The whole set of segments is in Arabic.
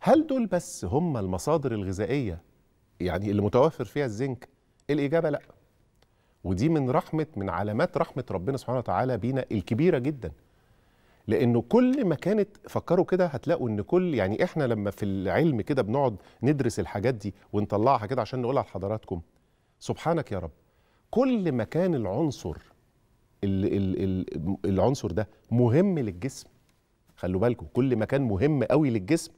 هل دول بس هم المصادر الغذائية؟ يعني اللي متوفر فيها الزنك؟ الإجابة لا. ودي من رحمة من علامات رحمة ربنا سبحانه وتعالى بينا الكبيرة جدا. لأنه كل ما كانت فكروا كده هتلاقوا إن كل يعني إحنا لما في العلم كده بنقعد ندرس الحاجات دي ونطلعها كده عشان نقولها لحضراتكم. سبحانك يا رب. كل ما كان العنصر ال ال ال العنصر ده مهم للجسم. خلوا بالكم كل ما كان مهم قوي للجسم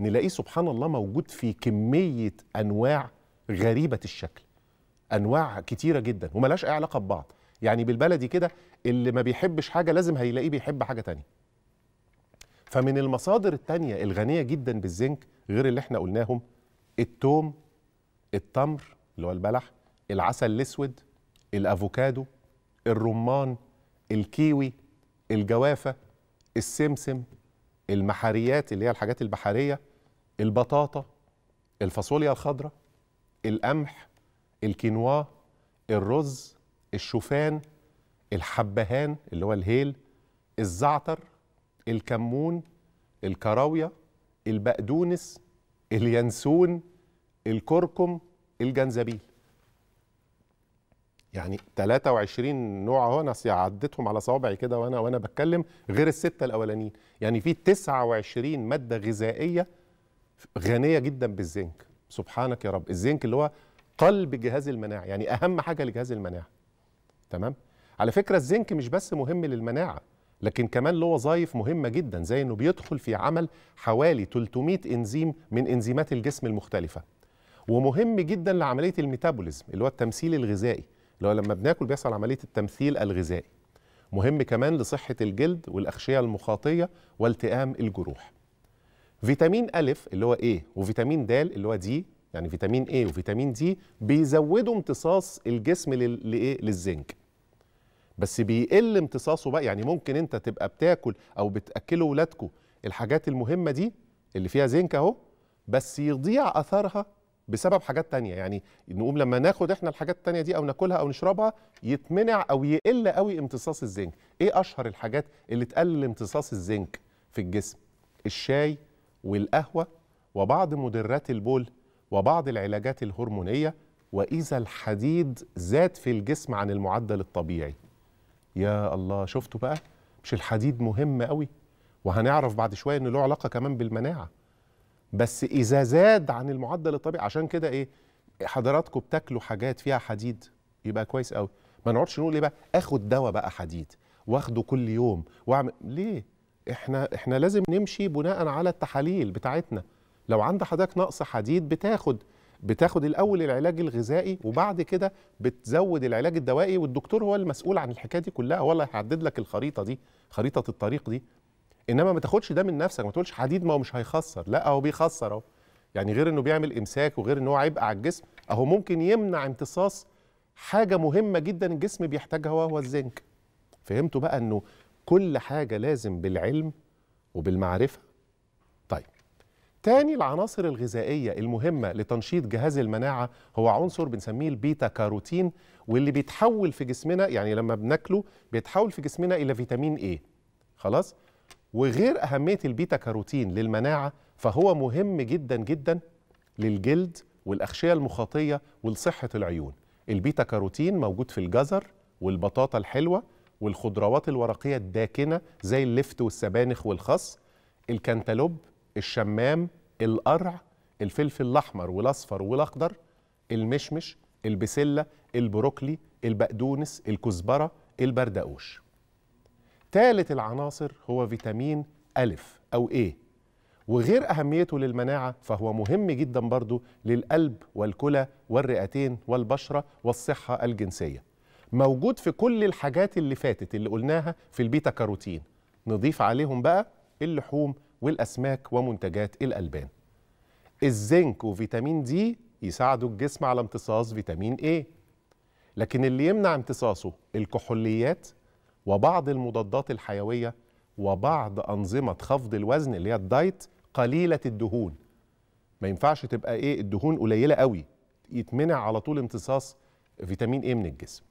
نلاقيه سبحان الله موجود في كمية أنواع غريبة الشكل. أنواع كتيرة جدا وملهاش أي علاقة ببعض. يعني بالبلدي كده اللي ما بيحبش حاجة لازم هيلاقيه بيحب حاجة تانية. فمن المصادر التانية الغنية جدا بالزنك غير اللي إحنا قلناهم التوم التمر اللي هو البلح العسل الأسود الأفوكادو الرمان الكيوي الجوافة السمسم المحاريات اللي هي الحاجات البحرية. البطاطا الفاصوليا الخضراء القمح الكينوا الرز الشوفان الحبهان اللي هو الهيل الزعتر الكمون الكراوية البقدونس اليانسون الكركم الجنزبيل. يعني 23 نوع أهو أنا عديتهم على صوابعي كده وأنا وأنا بتكلم غير الستة الأولانيين. يعني في 29 مادة غذائية غنية جدا بالزنك. سبحانك يا رب. الزنك اللي هو قلب جهاز المناعة يعني أهم حاجة لجهاز المناعة. تمام؟ على فكرة الزنك مش بس مهم للمناعة لكن كمان له وظائف مهمة جدا زي إنه بيدخل في عمل حوالي 300 إنزيم من إنزيمات الجسم المختلفة. ومهم جدا لعملية الميتابوليزم اللي هو التمثيل الغذائي. اللي هو لما بناكل بيحصل عملية التمثيل الغذائي. مهم كمان لصحة الجلد والأغشية المخاطية والتئام الجروح. فيتامين ألف اللي هو A وفيتامين د اللي هو دي يعني فيتامين A وفيتامين دي بيزودوا امتصاص الجسم لإيه للزنك. بس بيقل امتصاصه بقى يعني ممكن أنت تبقى بتاكل أو بتاكلوا ولادكم الحاجات المهمة دي اللي فيها زنك أهو بس يضيع أثرها بسبب حاجات تانية. يعني نقوم لما ناخد إحنا الحاجات التانية دي أو ناكلها أو نشربها يتمنع أو يقل قوي امتصاص الزنك. إيه أشهر الحاجات اللي تقلل امتصاص الزنك في الجسم؟ الشاي والقهوة وبعض مدرات البول وبعض العلاجات الهرمونية وإذا الحديد زاد في الجسم عن المعدل الطبيعي. يا الله شفتوا بقى؟ مش الحديد مهم قوي؟ وهنعرف بعد شوية إنه له علاقة كمان بالمناعة. بس إذا زاد عن المعدل الطبيعي عشان كده إيه؟ حضراتكم بتاكلوا حاجات فيها حديد يبقى كويس قوي. ما نقعدش نقول إيه بقى؟ آخد دواء بقى حديد واخده كل يوم واعمل ليه؟ إحنا إحنا لازم نمشي بناء على التحاليل بتاعتنا. لو عند حضرتك نقص حديد بتاخد بتاخد الأول العلاج الغذائي وبعد كده بتزود العلاج الدوائي والدكتور هو المسؤول عن الحكاية دي كلها هو اللي هيحدد لك الخريطة دي خريطة الطريق دي. إنما ما تاخدش ده من نفسك ما تقولش حديد ما هو مش هيخسر. لا هو بيخسر أهو. يعني غير إنه بيعمل إمساك وغير إن هو عبء على الجسم. أهو ممكن يمنع امتصاص حاجة مهمة جدا الجسم بيحتاجها وهو الزنك. فهمتوا بقى إنه كل حاجة لازم بالعلم وبالمعرفة. طيب تاني العناصر الغذائية المهمة لتنشيط جهاز المناعة هو عنصر بنسميه البيتا كاروتين واللي بيتحول في جسمنا يعني لما بناكله بيتحول في جسمنا إلى فيتامين A خلاص؟ وغير أهمية البيتا كاروتين للمناعة فهو مهم جدا جدا للجلد والأغشية المخاطية ولصحه العيون. البيتا كاروتين موجود في الجزر والبطاطا الحلوة والخضروات الورقية الداكنة زي اللفت والسبانخ والخس الكنتالوب الشمام القرع الفلفل الأحمر والأصفر والأخضر المشمش البسلة البروكلي البقدونس الكزبرة البردقوش. ثالث العناصر هو فيتامين ألف أو A وغير أهميته للمناعة فهو مهم جدا برضو للقلب والكلى والرئتين والبشرة والصحة الجنسية. موجود في كل الحاجات اللي فاتت اللي قلناها في البيتا كاروتين. نضيف عليهم بقى اللحوم والأسماك ومنتجات الألبان. الزنك وفيتامين دي يساعدوا الجسم على امتصاص فيتامين A. لكن اللي يمنع امتصاصه الكحوليات وبعض المضادات الحيوية وبعض أنظمة خفض الوزن اللي هي الدايت قليلة الدهون. ما ينفعش تبقى إيه الدهون قليلة قوي. يتمنع على طول امتصاص فيتامين إيه من الجسم.